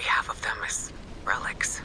We have of them is relics.